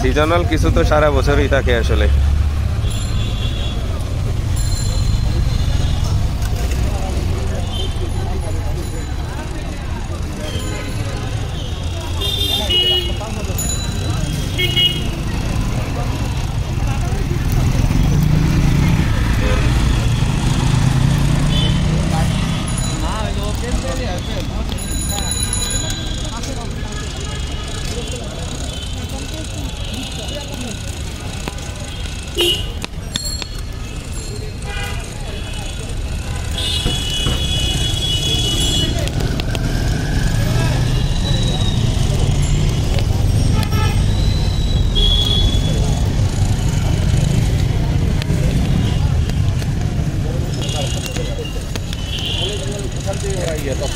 সিজনাল কিছু তো সারা বছরই থাকে আসলে iya top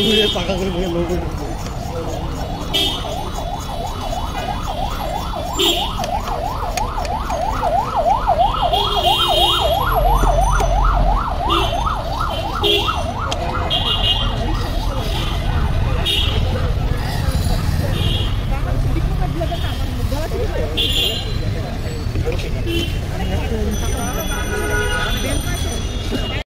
我也打开这个，我也弄这个。